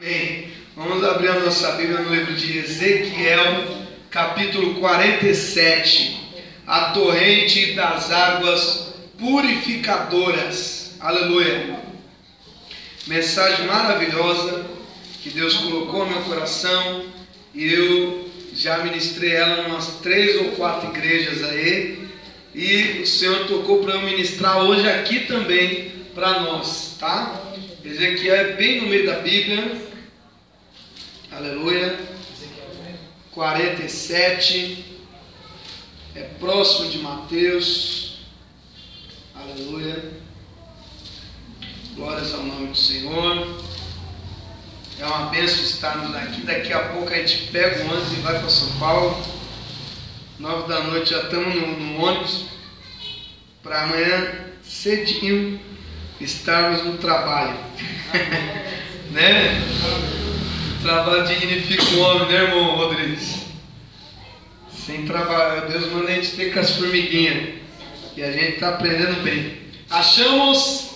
Bem, vamos abrir a nossa Bíblia no livro de Ezequiel, capítulo 47. A torrente das águas purificadoras. Aleluia. Mensagem maravilhosa que Deus colocou no meu coração e eu já ministrei ela em umas três ou quatro igrejas aí. E o Senhor tocou para eu ministrar hoje aqui também para nós, tá? Ezequiel é bem no meio da Bíblia, Aleluia. 47. É próximo de Mateus. Aleluia. Glórias ao nome do Senhor. É uma bênção estarmos aqui. Daqui a pouco a gente pega o ônibus e vai para São Paulo. Nove da noite já estamos no, no ônibus. Para amanhã, cedinho, estarmos no trabalho. né? Trabalho dignifica o homem, né, irmão Rodrigues? Sem trabalho, Deus manda a gente ter com as formiguinhas. E a gente está aprendendo bem. Achamos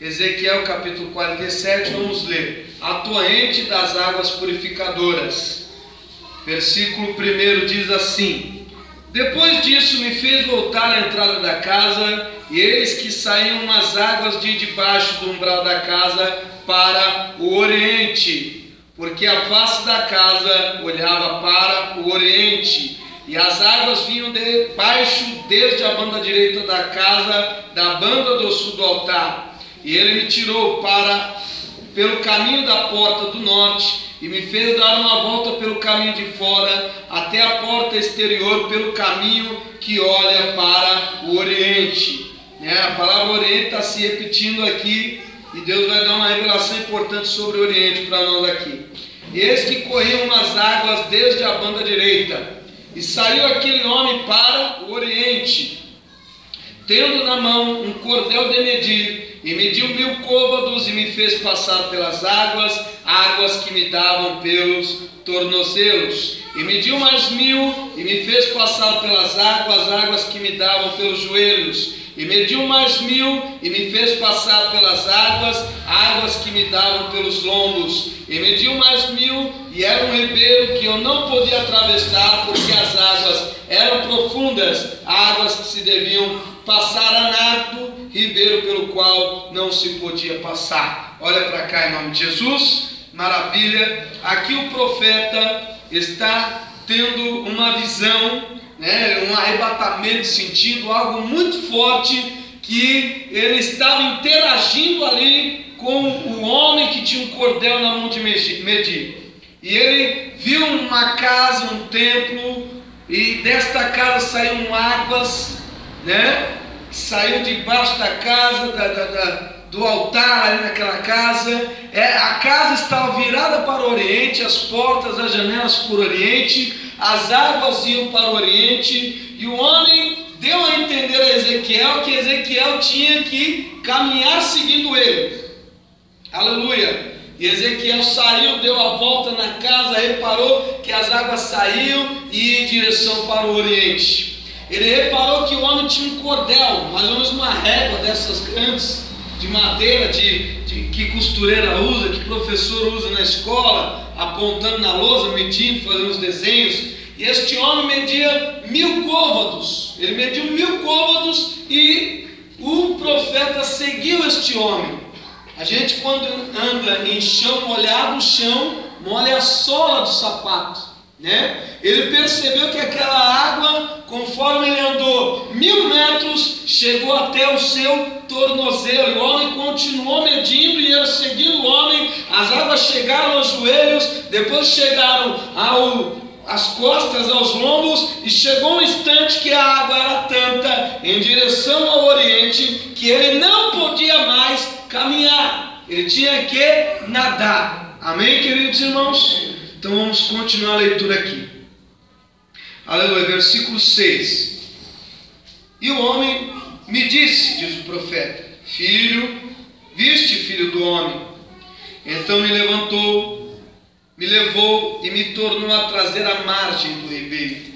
Ezequiel capítulo 47, vamos ler. A torrente das águas purificadoras. Versículo 1 diz assim: Depois disso me fez voltar à entrada da casa, e eis que saíam umas águas de debaixo do umbral da casa para o oriente porque a face da casa olhava para o oriente, e as águas vinham de baixo desde a banda direita da casa, da banda do sul do altar. E ele me tirou para pelo caminho da porta do norte e me fez dar uma volta pelo caminho de fora até a porta exterior pelo caminho que olha para o oriente. É, a palavra oriente está se repetindo aqui e Deus vai dar uma revelação importante sobre o Oriente para nós aqui. Eis que corriam umas águas desde a banda direita, e saiu aquele homem para o Oriente, tendo na mão um cordel de medir, e mediu mil côvados e me fez passar pelas águas, águas que me davam pelos tornozelos. E mediu mais mil e me fez passar pelas águas, águas que me davam pelos joelhos e mediu mais mil, e me fez passar pelas águas, águas que me davam pelos lombos. E mediu mais mil, e era um ribeiro que eu não podia atravessar, porque as águas eram profundas, águas que se deviam passar a nardo, ribeiro pelo qual não se podia passar. Olha para cá em nome de Jesus, maravilha. Aqui o profeta está tendo uma visão né, um arrebatamento de sentido, algo muito forte, que ele estava interagindo ali com o homem que tinha um cordel na mão de medir. E ele viu uma casa, um templo, e desta casa saíram águas, né? Saiu debaixo da casa, da, da, da, do altar ali naquela casa. É, a casa estava virada para o oriente, as portas, as janelas para o oriente as águas iam para o oriente, e o homem deu a entender a Ezequiel que Ezequiel tinha que caminhar seguindo ele. Aleluia! E Ezequiel saiu, deu a volta na casa, reparou que as águas saíam e iam em direção para o oriente. Ele reparou que o homem tinha um cordel, mais ou menos uma régua dessas grandes, de madeira, de, de que costureira usa, que professor usa na escola, apontando na lousa, medindo, fazendo os desenhos. E este homem media mil côvados. Ele mediu mil côvados e o profeta seguiu este homem. A gente, quando anda em chão molhado, o chão molha a sola do sapato. Né? Ele percebeu que aquela água, conforme ele andou mil metros, chegou até o seu tornozelo. E o homem continuou medindo e ele seguindo o homem. As águas chegaram aos joelhos, depois chegaram ao, às costas, aos lombos, e chegou um instante que a água era tanta em direção ao oriente que ele não podia mais caminhar. Ele tinha que nadar. Amém, queridos irmãos? Então vamos continuar a leitura aqui. Aleluia, versículo 6. E o homem me disse, diz o profeta: Filho, viste, filho do homem? Então me levantou, me levou e me tornou a trazer a margem do ribeiro.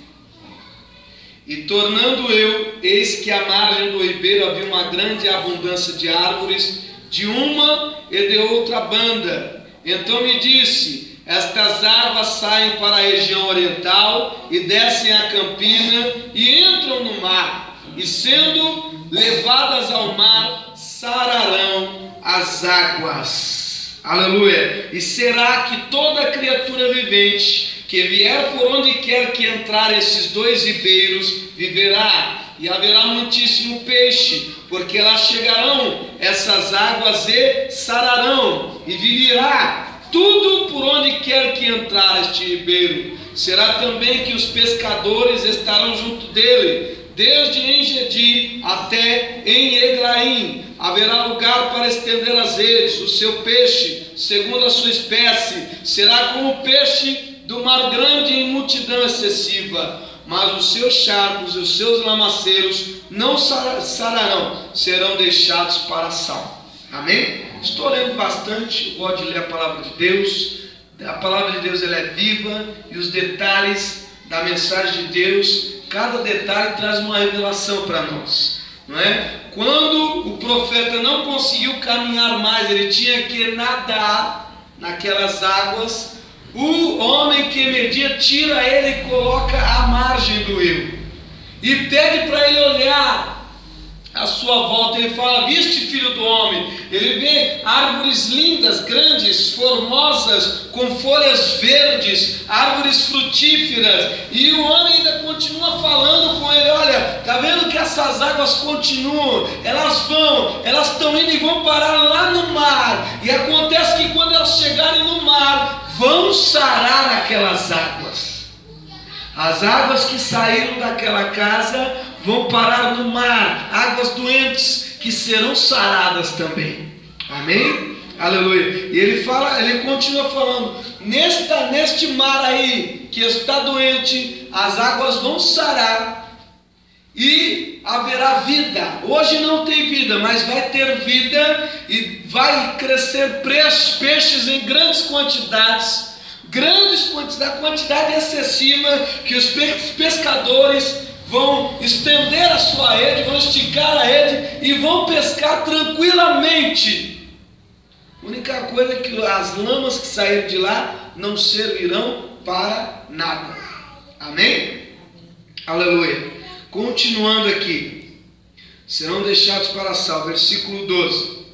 E tornando eu, eis que à margem do ribeiro havia uma grande abundância de árvores, de uma e de outra banda, Então me disse: Estas águas saem para a região oriental e descem a campina e entram no mar, e sendo levadas ao mar, sararão as águas. Aleluia! E será que toda criatura vivente que vier por onde quer que entrar esses dois ribeiros viverá, e haverá muitíssimo peixe, porque lá chegarão essas águas e sararão, e viverá tudo por onde quer que entrar este ribeiro. Será também que os pescadores estarão junto dele, desde Engedi até em Eglaim. Haverá lugar para estender as redes, o seu peixe, segundo a sua espécie, será como o peixe do mar grande em multidão excessiva mas os seus charcos e os seus lamaceiros não sararão, serão deixados para sal. Amém? Estou lendo bastante, gosto de ler a palavra de Deus. A palavra de Deus ela é viva e os detalhes da mensagem de Deus, cada detalhe traz uma revelação para nós. Não é? Quando o profeta não conseguiu caminhar mais, ele tinha que nadar naquelas águas o homem que media tira ele e coloca à margem do rio. E pede para ele olhar à sua volta. Ele fala: Viste, filho do homem? Ele vê árvores lindas, grandes, formosas, com folhas verdes, árvores frutíferas. E o homem ainda continua falando com ele: Olha, está vendo que essas águas continuam, elas vão, elas estão indo e vão parar lá no mar. E acontece que quando elas chegarem no mar, vão sarar aquelas águas. As águas que saíram daquela casa vão parar no mar, águas doentes que serão saradas também. Amém? Aleluia. E ele fala, ele continua falando: nesta, neste mar aí que está doente, as águas vão sarar e haverá vida. Hoje não tem vida, mas vai ter vida e vai crescer peixes em grandes quantidades, grandes quantidades, quantidade excessiva que os pescadores vão estender a sua rede, vão esticar a rede e vão pescar tranquilamente. A única coisa é que as lamas que saírem de lá não servirão para nada. Amém? Aleluia. Continuando aqui, serão deixados para sal, versículo 12.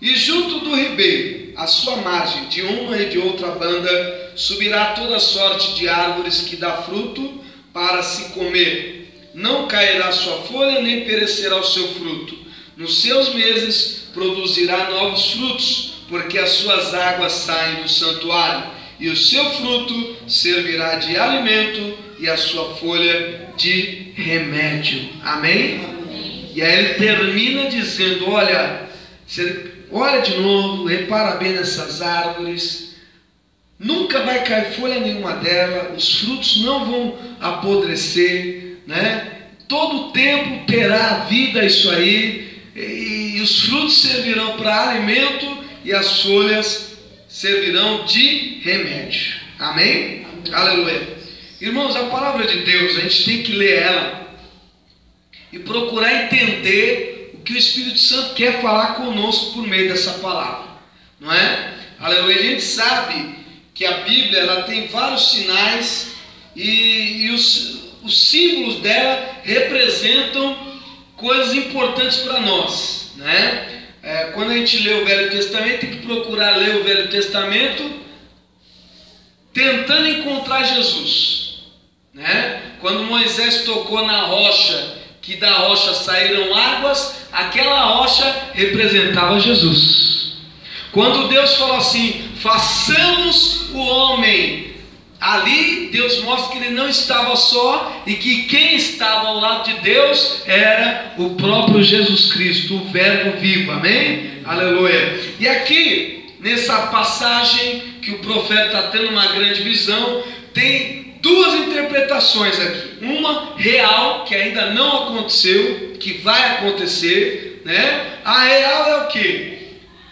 E junto do ribeiro, à sua margem, de uma e de outra banda, subirá toda sorte de árvores que dá fruto para se comer. Não cairá sua folha, nem perecerá o seu fruto. Nos seus meses produzirá novos frutos, porque as suas águas saem do santuário, e o seu fruto servirá de alimento e a sua folha de remédio. Amém? E aí ele termina dizendo: Olha, olha de novo, repara bem nessas árvores. Nunca vai cair folha nenhuma dela, os frutos não vão apodrecer, né? Todo tempo terá vida isso aí, e, e os frutos servirão para alimento e as folhas servirão de remédio. Amém? Amém. Aleluia. Irmãos, a palavra de Deus, a gente tem que ler ela e procurar entender o que o Espírito Santo quer falar conosco por meio dessa palavra, não é? Aleluia. A gente sabe que a Bíblia ela tem vários sinais e, e os, os símbolos dela representam coisas importantes para nós, né? É, quando a gente lê o Velho Testamento, tem que procurar ler o Velho Testamento tentando encontrar Jesus. Né? Quando Moisés tocou na rocha, que da rocha saíram águas, aquela rocha representava Jesus. Quando Deus falou assim: façamos o homem, ali Deus mostra que ele não estava só e que quem estava ao lado de Deus era o próprio Jesus Cristo, o Verbo vivo, amém? Aleluia. E aqui, nessa passagem que o profeta está tendo uma grande visão, tem duas interpretações aqui. Uma real, que ainda não aconteceu, que vai acontecer, né? A real é o que?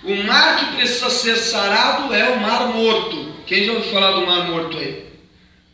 O mar que precisa ser sarado é o mar morto. Quem já ouviu falar do mar morto aí?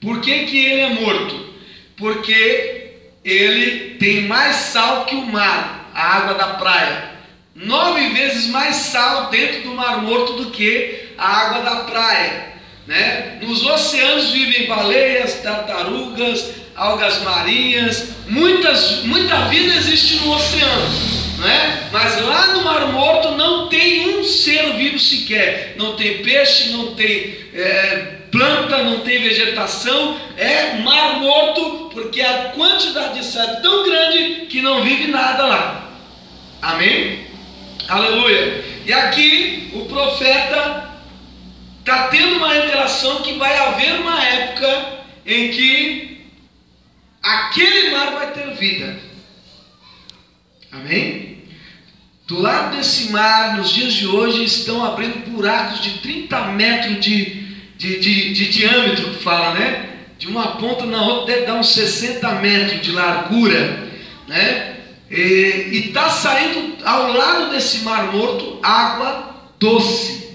Por que, que ele é morto? Porque ele tem mais sal que o mar, a água da praia. Nove vezes mais sal dentro do mar morto do que a água da praia. Né? Nos oceanos vivem baleias, tartarugas, algas marinhas, muitas, muita vida existe no oceano. Né? Mas lá no Mar Morto não tem um ser vivo sequer. Não tem peixe, não tem é, planta, não tem vegetação. É Mar Morto, porque a quantidade de sal é tão grande que não vive nada lá. Amém? Aleluia. E aqui o profeta está tendo uma revelação que vai haver uma época em que aquele mar vai ter vida. Amém? Do lado desse mar, nos dias de hoje, estão abrindo buracos de 30 metros de, de, de, de diâmetro, que fala, né? De uma ponta na outra deve dar uns 60 metros de largura, né? E está saindo ao lado desse mar morto água doce.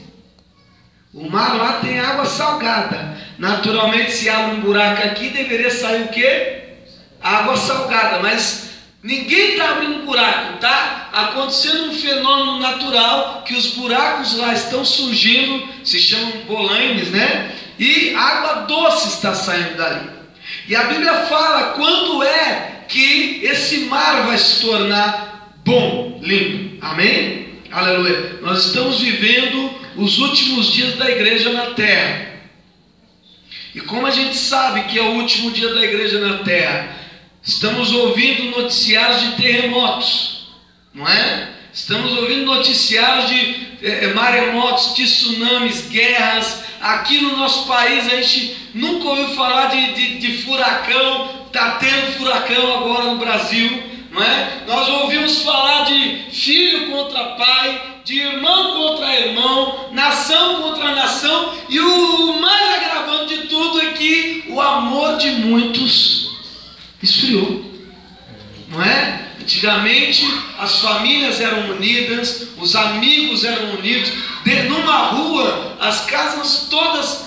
O mar lá tem água salgada. Naturalmente, se abre um buraco aqui, deveria sair o quê? Água salgada. Mas ninguém está abrindo buraco, tá? Acontecendo um fenômeno natural que os buracos lá estão surgindo, se chamam bolanes, né? E água doce está saindo dali. E a Bíblia fala quando é que esse mar vai se tornar bom, lindo. Amém? Aleluia. Nós estamos vivendo os últimos dias da igreja na terra. E como a gente sabe que é o último dia da igreja na terra, estamos ouvindo noticiários de terremotos, não é? Estamos ouvindo noticiários de é, maremotos, tsunamis, guerras. Aqui no nosso país a gente nunca ouviu falar de, de, de furacão, Está tendo furacão agora no Brasil, não é? Nós ouvimos falar de filho contra pai, de irmão contra irmão, nação contra nação, e o mais agravante de tudo é que o amor de muitos esfriou, não é? Antigamente as famílias eram unidas, os amigos eram unidos, de, numa rua as casas todas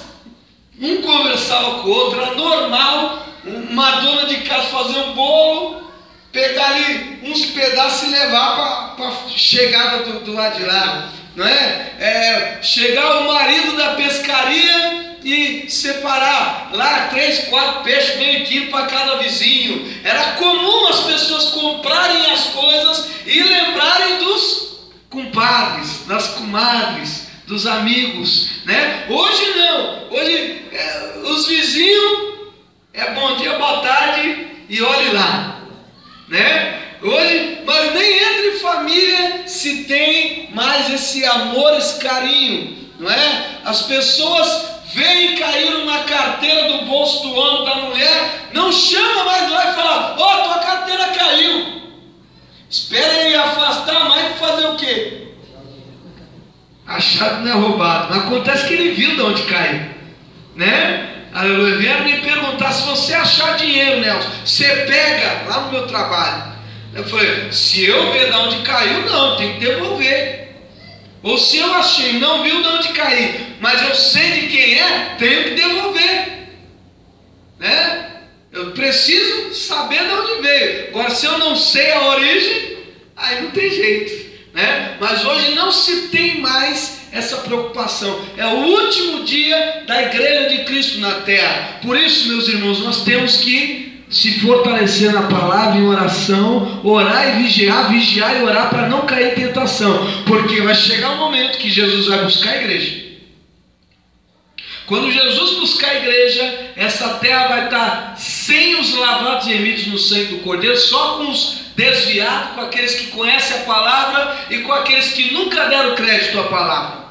um conversava com o outro, era normal uma dona de casa fazer um bolo, pegar ali uns pedaços e levar para a chegada do, do lado de lá. Não é? é? Chegar o marido da pescaria e separar lá três, quatro peixes, meio quilo para cada vizinho. Era comum as pessoas comprarem as coisas e lembrarem dos compadres, das comadres, dos amigos, né? Hoje não, hoje é, os vizinhos é bom dia, boa tarde e olhe lá, né? Hoje, mas nem entre família se tem mais esse amor, esse carinho, não é? As pessoas veem cair na carteira do bolso do homem, da mulher, não chama mais lá e fala: Ó, oh, tua carteira caiu. Espera ele afastar mais para fazer o quê? Achado não é roubado, mas acontece que ele viu de onde caiu, né? Aleluia. Vieram me perguntar se você achar dinheiro, Nelson, você pega lá no meu trabalho. Eu falei, se eu ver de onde caiu, não, tem que devolver. Ou se eu achei, não viu de onde caiu, mas eu sei de quem é, tenho que devolver. Né? Eu preciso saber de onde veio. Agora, se eu não sei a origem, aí não tem jeito. Né? Mas hoje não se tem mais essa preocupação. É o último dia da igreja de Cristo na terra. Por isso, meus irmãos, nós temos que se fortalecer na palavra em oração, orar e vigiar, vigiar e orar para não cair em tentação, porque vai chegar um momento que Jesus vai buscar a igreja. Quando Jesus buscar a igreja, essa terra vai estar sem os lavados e remidos no sangue do Cordeiro, só com os desviados, com aqueles que conhecem a palavra e com aqueles que nunca deram crédito à palavra.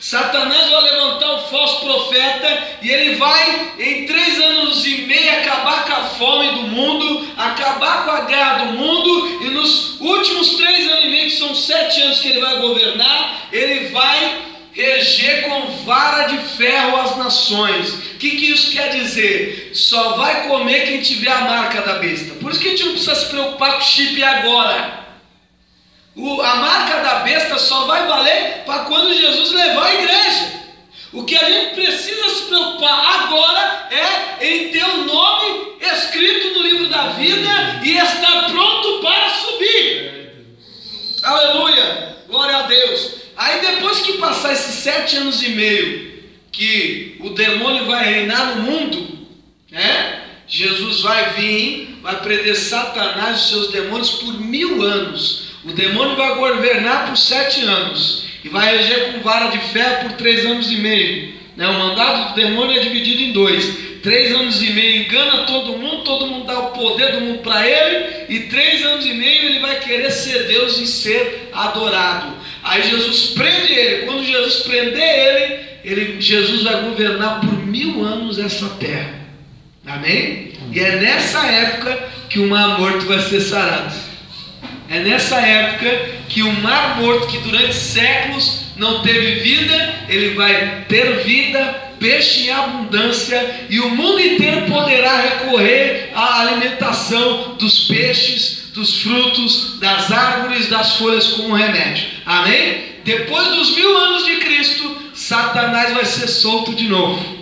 Satanás vai levantar o falso profeta e ele vai, em três anos e meio, acabar com a fome do mundo, acabar com a guerra do mundo, e nos últimos três anos e meio, que são sete anos que ele vai governar, ele vai reger com vara de ferro as nações. O que, que isso quer dizer? Só vai comer quem tiver a marca da besta. Por isso que a gente não precisa se preocupar com chip agora. O, a marca da besta só vai valer para quando Jesus levar a igreja. O que a gente precisa se preocupar agora é em ter o nome escrito no livro da vida e estar pronto para subir. Aleluia! Glória a Deus. Aí depois que passar esses sete anos e meio, que o demônio vai reinar no mundo, né? Jesus vai vir, vai prender Satanás e seus demônios por mil anos. O demônio vai governar por sete anos e vai reger com vara de ferro por três anos e meio. Né? O mandado do demônio é dividido em dois. Três anos e meio engana todo mundo, todo mundo dá o poder do mundo para ele, e três anos e meio ele vai querer ser Deus e ser adorado. Aí Jesus prende ele. Quando Jesus prender ele, ele Jesus vai governar por mil anos essa terra. Amém? E é nessa época que o mar morto vai ser sarado. É nessa época que o mar morto, que durante séculos não teve vida, ele vai ter vida, peixe em abundância, e o mundo inteiro poderá recorrer à alimentação dos peixes, dos frutos, das árvores, das folhas como remédio. Amém? Depois dos mil anos de Cristo, Satanás vai ser solto de novo.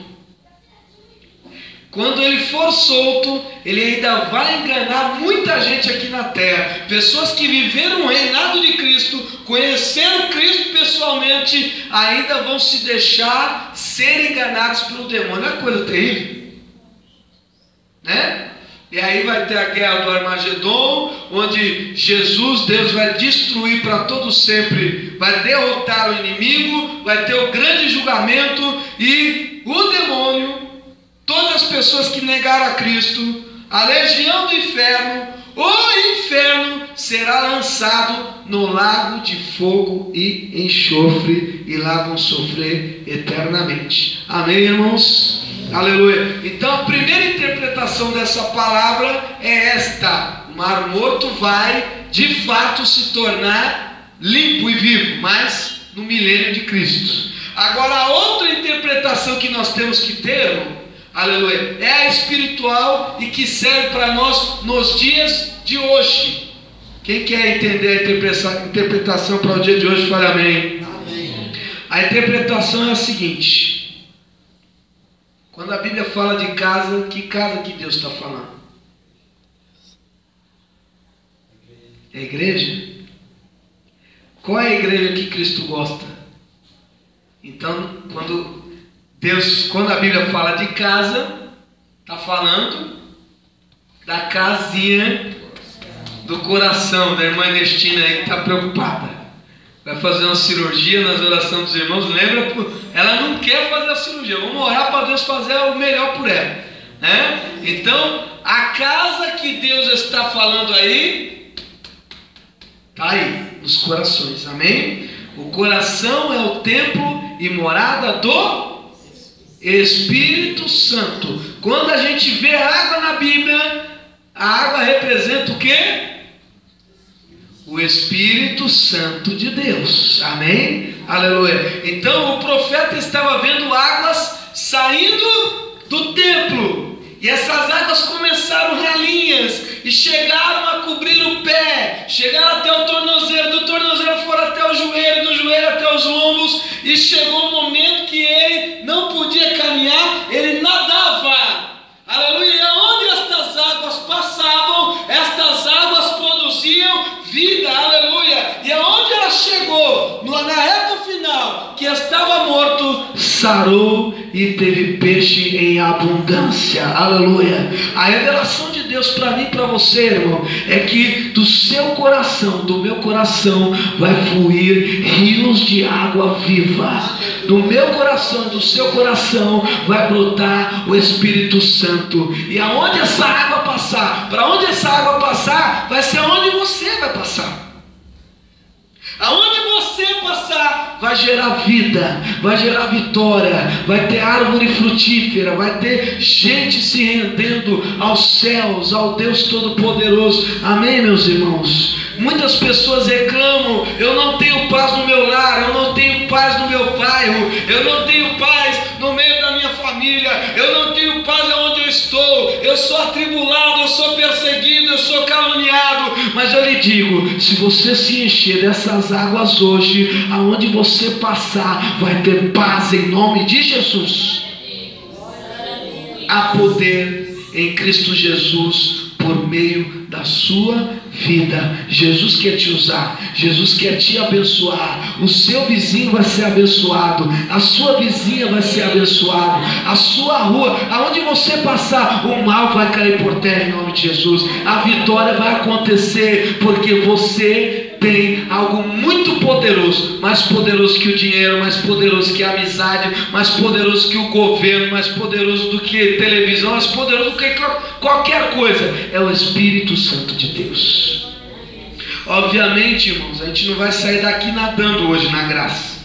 Quando ele for solto, ele ainda vai enganar muita gente aqui na terra. Pessoas que viveram o reinado de Cristo, conheceram Cristo pessoalmente, ainda vão se deixar ser enganados pelo demônio. É uma coisa terrível. Né? E aí vai ter a guerra do Armagedon, onde Jesus, Deus vai destruir para todo sempre, vai derrotar o inimigo, vai ter o grande julgamento e o demônio todas as pessoas que negaram a Cristo, a legião do inferno, o inferno será lançado no lago de fogo e enxofre, e lá vão sofrer eternamente. Amém, irmãos? Aleluia. Então a primeira interpretação dessa palavra é esta: o mar morto vai de fato se tornar limpo e vivo, mas no milênio de Cristo. Agora, a outra interpretação que nós temos que ter, Aleluia. É a espiritual e que serve para nós nos dias de hoje. Quem quer entender a interpretação para o dia de hoje, fale amém. amém. A interpretação é a seguinte: quando a Bíblia fala de casa, que casa que Deus está falando? É a igreja? Qual é a igreja que Cristo gosta? Então, quando Deus, quando a Bíblia fala de casa, está falando da casinha do coração da irmã Ernestina aí que está preocupada. Vai fazer uma cirurgia nas orações dos irmãos. Lembra? Ela não quer fazer a cirurgia. Vamos orar para Deus fazer o melhor por ela. Né? Então, a casa que Deus está falando aí, está aí, nos corações. Amém? O coração é o templo e morada do Espírito Santo. Quando a gente vê água na Bíblia, a água representa o quê? O Espírito Santo de Deus. Amém? Aleluia. Então o profeta estava vendo águas saindo do templo. E essas águas começaram ralinhas e chegaram a cobrir o pé, chegaram até o tornozelo, do tornozelo foram até o joelho, do joelho até os lombos, e chegou um momento que ele não podia caminhar, ele nadava. Aleluia! E onde estas águas passavam, estas águas produziam vida, aleluia! E aonde ela chegou, na reta final, que estava morto, sarou e teve peixe em abundância, aleluia! A revelação de Deus para mim e para você, irmão, é que do seu coração, do meu coração, vai fluir rios de água viva. Do meu coração, do seu coração, vai brotar o Espírito Santo. E aonde essa água passar, para onde essa água passar, vai ser onde você vai passar. Aonde vai gerar vida, vai gerar vitória, vai ter árvore frutífera, vai ter gente se rendendo aos céus, ao Deus Todo-Poderoso. Amém, meus irmãos? Muitas pessoas reclamam: eu não tenho paz no meu lar, eu não tenho paz no meu bairro, eu não tenho paz no meio da minha família, eu não tenho paz onde eu estou, eu sou atribulado, eu sou perseguido, eu sou caluniado. Mas eu lhe digo: se você se encher dessas águas hoje, aonde você passar, vai ter paz em nome de Jesus. Há poder em Cristo Jesus por meio da sua vida. Jesus quer te usar, Jesus quer te abençoar. O seu vizinho vai ser abençoado, a sua vizinha vai ser abençoada, a sua rua, aonde você passar, o mal vai cair por terra em nome de Jesus. A vitória vai acontecer porque você tem algo muito poderoso, mais poderoso que o dinheiro, mais poderoso que a amizade, mais poderoso que o governo, mais poderoso do que televisão, mais poderoso do que qualquer coisa. É o Espírito Santo de Deus. Obviamente, irmãos, a gente não vai sair daqui nadando hoje na graça.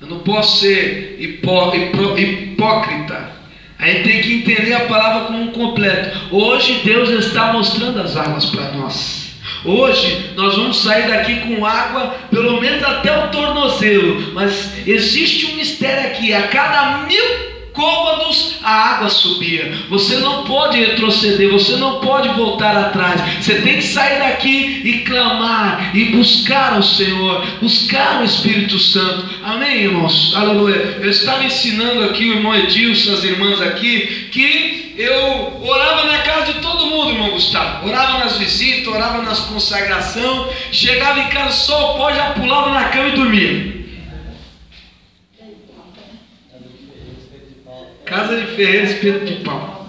Eu não posso ser hipó, hipó, hipócrita. A gente tem que entender a palavra como um completo. Hoje Deus está mostrando as armas para nós. Hoje nós vamos sair daqui com água, pelo menos até o tornozelo, mas existe um mistério aqui: a cada mil côvados a água subia. Você não pode retroceder, você não pode voltar atrás. Você tem que sair daqui e clamar e buscar o Senhor, buscar o Espírito Santo. Amém, irmãos? Aleluia. Eu estava ensinando aqui o irmão Edilson, as irmãs aqui, que eu orava na casa de todo mundo, irmão Gustavo. Orava nas visitas, orava nas consagrações. Chegava em casa só o pó, já pulava na cama e dormia. Casa de Ferreira, espeto de pau.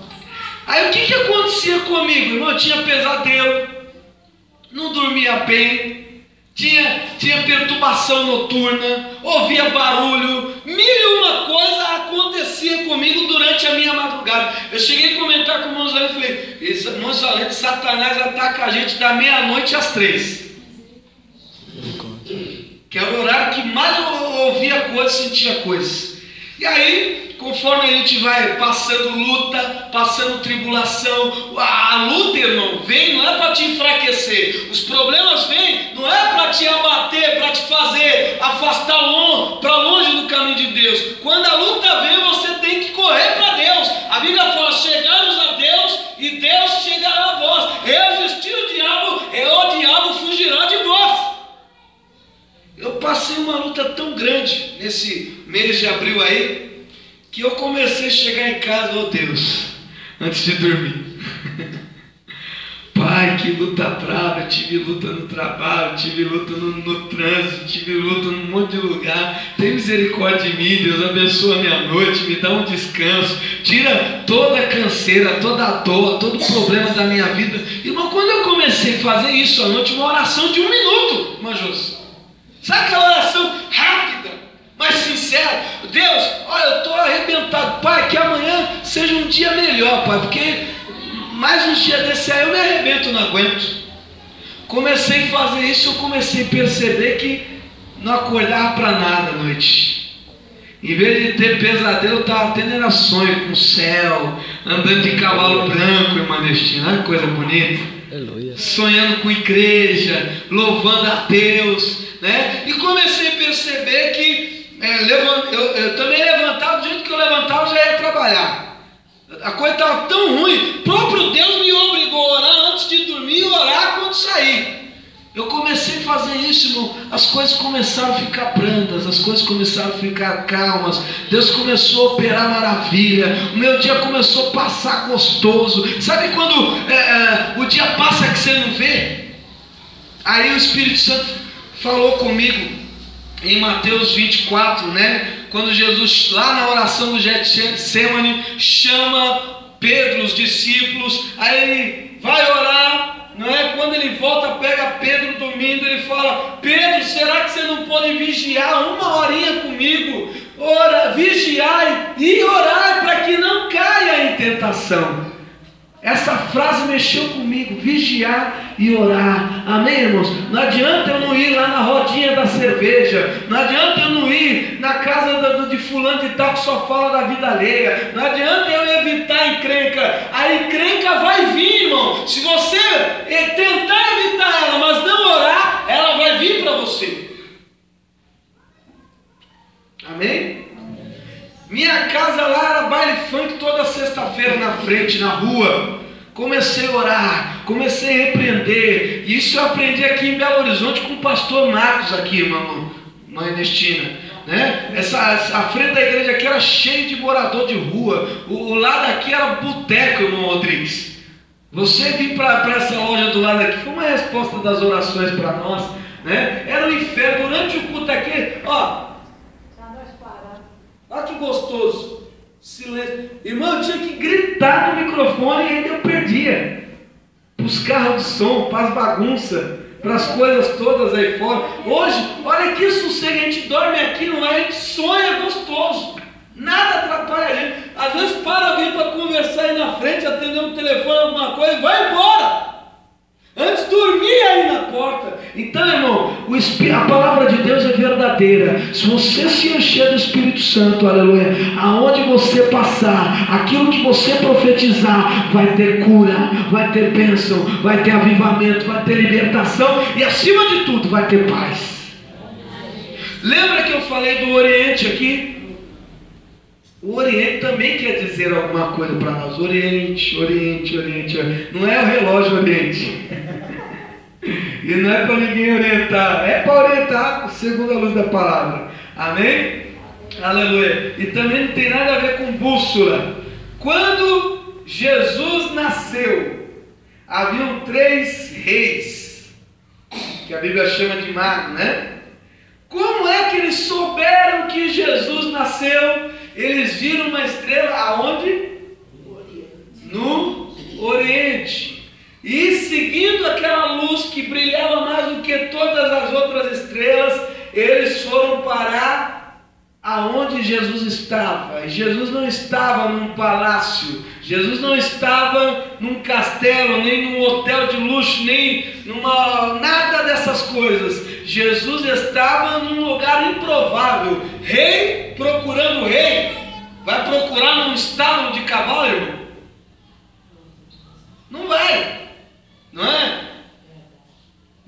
Aí o que, que acontecia comigo? Irmão, eu tinha pesadelo, não dormia bem, tinha, tinha perturbação noturna, ouvia barulho, mil e uma coisa acontecia comigo durante a minha madrugada. Eu cheguei a comentar com o irmão e falei, irmão Zalento, Satanás ataca a gente da meia-noite às três. Que era o horário que mais eu ouvia coisas, sentia coisas. E aí, Conforme a gente vai passando luta, passando tribulação, a luta, irmão, vem não é para te enfraquecer. Os problemas vêm não é para te abater, para te fazer afastar longe, para longe do caminho de Deus. Quando a luta vem, você tem que correr para Deus. A Bíblia fala: chegarmos a Deus e Deus chegará a vós. Resistir o diabo, e o diabo fugirá de vós. Eu passei uma luta tão grande nesse mês de abril aí que eu comecei a chegar em casa, oh Deus, antes de dormir. Pai, que luta brava, eu tive luta no trabalho, tive luta no, no, trânsito, tive luta num monte de lugar. Tem misericórdia de mim, Deus abençoa a minha noite, me dá um descanso, tira toda a canseira, toda a dor, todo o problema da minha vida. Irmão, quando eu comecei a fazer isso à noite, uma oração de um minuto, Majus. Sabe aquela oração rápida? mais sincero. Deus, olha, eu estou arrebentado. Pai, que amanhã seja um dia melhor, Pai, porque mais uns dias desse aí eu me arrebento, não aguento. Comecei a fazer isso, eu comecei a perceber que não acordava para nada à noite. Em vez de ter pesadelo, eu estava tendo era sonho com o céu, andando de cavalo branco, irmã Destina. Olha que coisa bonita. Aleluia. Sonhando com igreja, louvando a Deus. Né? E comecei a perceber que é, levant, eu, eu, também levantava, do jeito que eu levantava, já ia trabalhar. A coisa estava tão ruim, próprio Deus me obrigou a orar antes de dormir e orar quando sair. Eu comecei a fazer isso, irmão. As coisas começaram a ficar brandas, as coisas começaram a ficar calmas. Deus começou a operar maravilha. O meu dia começou a passar gostoso. Sabe quando é, é, o dia passa que você não vê? Aí o Espírito Santo falou comigo em Mateus 24, né? Quando Jesus, lá na oração do Getsemane, chama Pedro, os discípulos, aí ele vai orar, não é? Quando ele volta, pega Pedro dormindo, ele fala: Pedro, será que você não pode vigiar uma horinha comigo? Ora, vigiai e orai para que não caia em tentação. Essa frase mexeu comigo, vigiar e orar. Amém, irmãos? Não adianta eu não ir lá na rodinha da cerveja. Não adianta eu não ir na casa de fulano de tal que só fala da vida alheia. Não adianta eu evitar a encrenca. A encrenca vai vir, irmão. Se você tentar evitar ela, mas não orar, ela vai vir para você. Amém? Minha casa lá era baile funk toda sexta-feira na frente, na rua. Comecei a orar, comecei a repreender. Isso eu aprendi aqui em Belo Horizonte com o pastor Marcos aqui, irmão, mãe Ernestina. Né? Essa, a frente da igreja aqui era cheia de morador de rua. O, o lado aqui era boteco, irmão Rodrigues. Você vir para essa loja do lado aqui, foi uma resposta das orações para nós, né? Era um inferno. Durante o culto aqui, ó. Olha que gostoso. Silêncio. Irmão, eu tinha que gritar no microfone e ainda eu perdia. Os carros de som, para as bagunças, para as coisas todas aí fora. Hoje, olha que sossego, a gente dorme aqui, não é? A gente sonha gostoso. Nada atrapalha a gente. Às vezes para alguém para conversar aí na frente, atender um telefone, alguma coisa, vai embora. Antes dormia aí na porta. Então, irmão, a palavra de Deus é verdadeira. Se você se encher do Espírito Santo, aleluia, aonde você passar, aquilo que você profetizar, vai ter cura, vai ter bênção, vai ter avivamento, vai ter libertação e, acima de tudo, vai ter paz. Lembra que eu falei do Oriente aqui? O Oriente também quer dizer alguma coisa para nós. Oriente, Oriente, Oriente. Não é o relógio Oriente. E não é para ninguém orientar. É para orientar segundo a luz da palavra. Amém? Aleluia. E também não tem nada a ver com bússola. Quando Jesus nasceu, haviam três reis, que a Bíblia chama de magos, né? Como é que eles souberam que Jesus nasceu? Eles viram uma estrela aonde? No Oriente. E seguindo aquela luz que brilhava mais do que todas as outras estrelas, eles foram parar aonde Jesus estava. Jesus não estava num palácio, Jesus não estava num castelo, nem num hotel de luxo, nem numa nada dessas coisas. Jesus estava num lugar improvável. Rei procurando rei. Vai procurar num estábulo de cavalo, irmão? Não vai. Não é?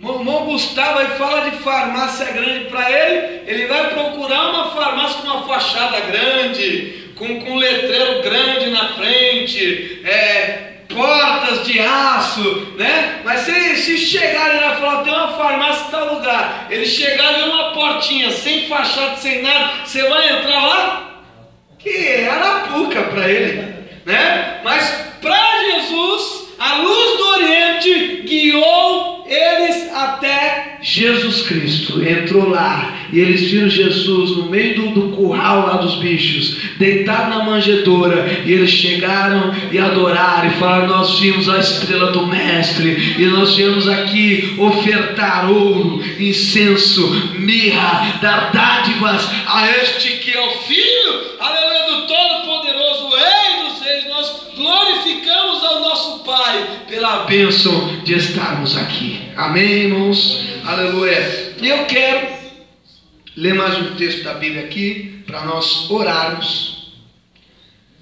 O irmão Gustavo aí fala de farmácia grande para ele. Ele vai procurar uma farmácia com uma fachada grande, com, com um letreiro grande na frente. É, portas de aço, né? Mas se, se chegarem lá e falar, tem uma farmácia em tal lugar, eles chegarem em uma portinha, sem fachada, sem nada, você vai entrar lá? Que arapuca para ele, né? Mas para Jesus, a luz do Oriente Jesus Cristo. Entrou lá e eles viram Jesus no meio do, do curral lá dos bichos, deitado na manjedoura. E eles chegaram e adoraram e falaram: Nós vimos a estrela do Mestre e nós viemos aqui ofertar ouro, incenso, mirra, dar dádivas a este que é o Filho, aleluia, do Todo-Poderoso, Rei dos Reis. Nós glorificamos ao nosso Pai pela bênção de estarmos aqui. Amém, irmãos? Aleluia. E eu quero ler mais um texto da Bíblia aqui para nós orarmos,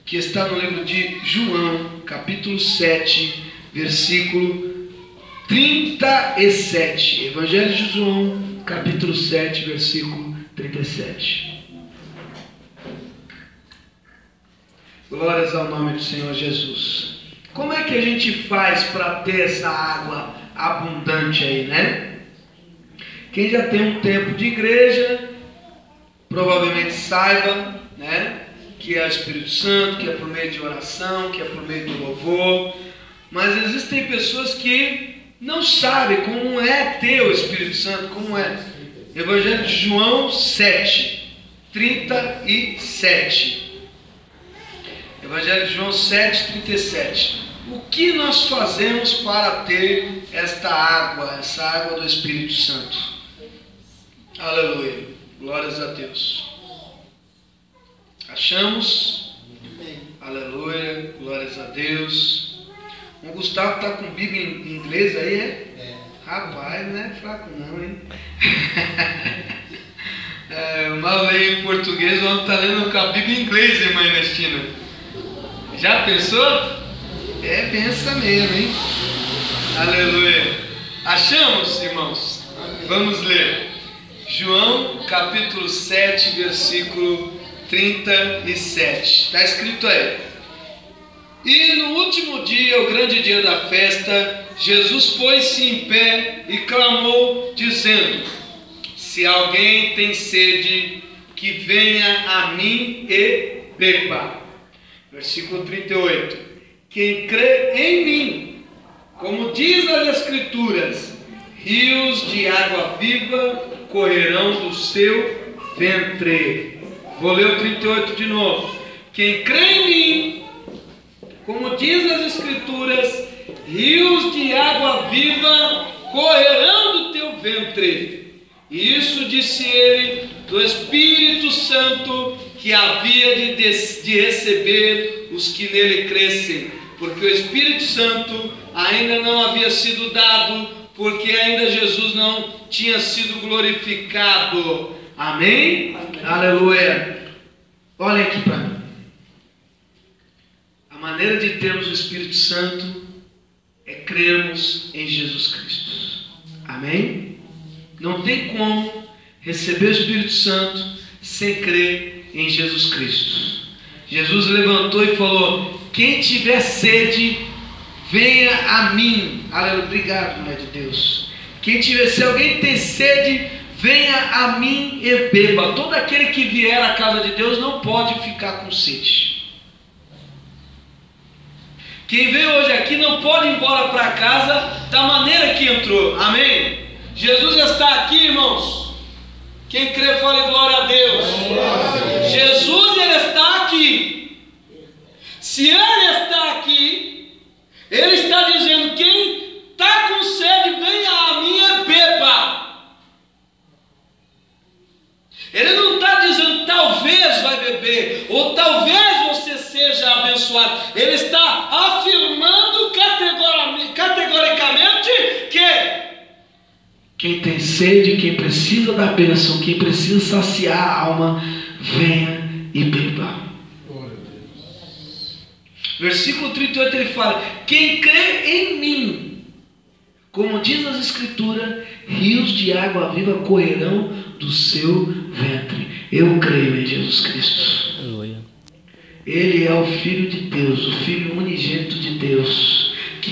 que está no livro de João, capítulo 7, versículo 37. Evangelho de João, capítulo 7, versículo 37. Glórias ao nome do Senhor Jesus. Como é que a gente faz para ter essa água abundante aí, né? Quem já tem um tempo de igreja, provavelmente saiba, né? Que é o Espírito Santo, que é por meio de oração, que é por meio do louvor. Mas existem pessoas que não sabem como é ter o Espírito Santo, como é. Evangelho de João 7, 37. Evangelho de João 7, 37. O que nós fazemos para ter esta água, essa água do Espírito Santo? Aleluia. Glórias a Deus. Achamos? Aleluia. Glórias a Deus. O Gustavo está com Bíblia em inglês aí, é? é? Rapaz, não é fraco não, hein? é, mal leio em português, o homem está lendo com a Bíblia em inglês, irmã Ernestina. Já pensou? É, pensa mesmo, hein? Aleluia. Achamos, irmãos? Vamos ler. João capítulo 7, versículo 37. Está escrito aí. E no último dia, o grande dia da festa, Jesus pôs-se em pé e clamou, dizendo: Se alguém tem sede, que venha a mim e beba. Versículo 38. Quem crê em mim, Como diz as Escrituras, rios de água viva correrão do seu ventre. Vou ler o 38 de novo. Quem crê em mim, como diz as Escrituras, rios de água viva correrão do teu ventre. Isso disse ele do Espírito Santo que havia de, de receber os que nele crescem, porque o Espírito Santo ainda não havia sido dado, porque ainda Jesus não tinha sido glorificado. Amém? Amém. Aleluia. Olhem aqui para mim. A maneira de termos o Espírito Santo é crermos em Jesus Cristo. Amém? Não tem como receber o Espírito Santo sem crer em Jesus Cristo. Jesus levantou e falou: Quem tiver sede, venha a mim. Aleluia, obrigado, mulher de Deus. Quem tiver, se alguém tem sede, venha a mim e beba. Todo aquele que vier à casa de Deus não pode ficar com sede. Quem veio hoje aqui não pode ir embora para casa da maneira que entrou. Amém? Jesus está aqui, irmãos. Quem crê, fale glória a Deus. Jesus, Ele está aqui. Se Ele está aqui, Ele está dizendo: quem está com sede, venha a e beba. Ele não está dizendo talvez vai beber, ou talvez você seja abençoado. Ele está afirmando categoricamente que quem tem sede, quem precisa da bênção, quem precisa saciar a alma, venha e beba. Versículo 38 ele fala: Quem crê em mim, como diz as Escrituras, rios de água viva correrão do seu ventre. Eu creio em Jesus Cristo. Ele é o Filho de Deus, o Filho unigênito de Deus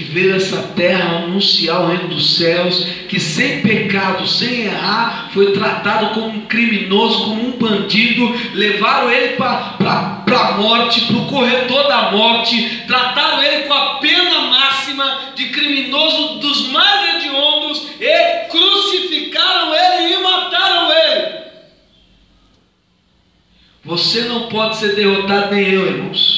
que veio essa terra anunciar o reino dos céus, que sem pecado, sem errar, foi tratado como um criminoso, como um bandido, levaram ele para a morte, para o corredor da morte, trataram ele com a pena máxima de criminoso dos mais hediondos e crucificaram ele e mataram ele. Você não pode ser derrotado, nem eu, irmãos.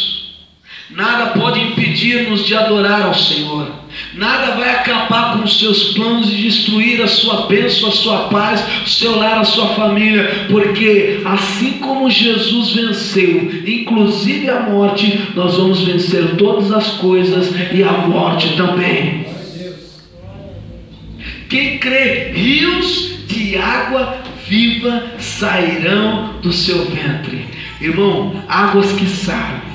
Nada pode impedir-nos de adorar ao Senhor. Nada vai acabar com os seus planos e destruir a sua bênção, a sua paz, o seu lar, a sua família, porque assim como Jesus venceu, inclusive a morte, nós vamos vencer todas as coisas e a morte também. Quem crê, rios de água viva sairão do seu ventre. Irmão, águas que saem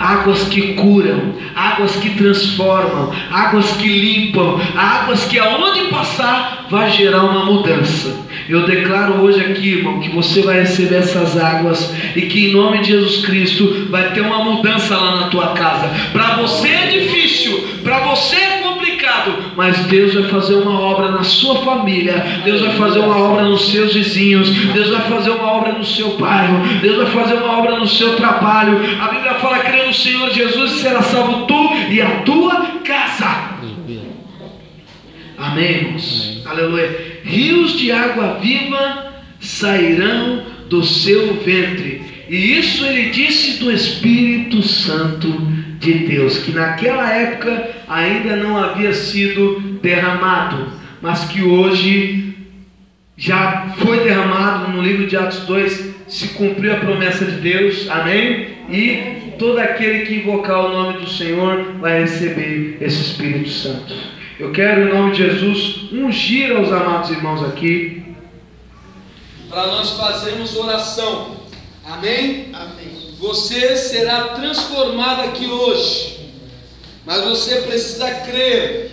águas que curam, águas que transformam, águas que limpam, águas que aonde passar vai gerar uma mudança. Eu declaro hoje aqui, irmão, que você vai receber essas águas e que em nome de Jesus Cristo vai ter uma mudança lá na tua casa. Para você é difícil, para você é mas Deus vai fazer uma obra na sua família, Deus vai fazer uma obra nos seus vizinhos, Deus vai fazer uma obra no seu bairro, Deus vai fazer uma obra no seu trabalho. A Bíblia fala: crê no Senhor Jesus e será salvo tu e a tua casa. Amém, irmãos? Aleluia. Rios de água viva sairão do seu ventre. E isso ele disse do Espírito Santo de Deus, que naquela época ainda não havia sido derramado, mas que hoje já foi derramado no livro de Atos 2, se cumpriu a promessa de Deus, amém? E todo aquele que invocar o nome do Senhor vai receber esse Espírito Santo. Eu quero, em nome de Jesus, ungir aos amados irmãos aqui, para nós fazermos oração, amém? Amém. Você será transformado aqui hoje, mas você precisa crer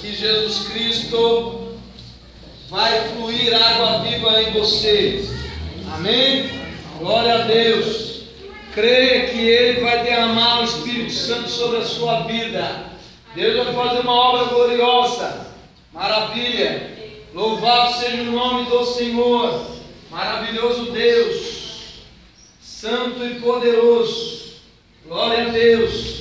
que Jesus Cristo vai fluir água viva em você. Amém? Glória a Deus. Creia que Ele vai derramar o Espírito Santo sobre a sua vida. Deus vai fazer uma obra gloriosa. Maravilha. Louvado seja o nome do Senhor. Maravilhoso Deus santo e poderoso. Glória a Deus.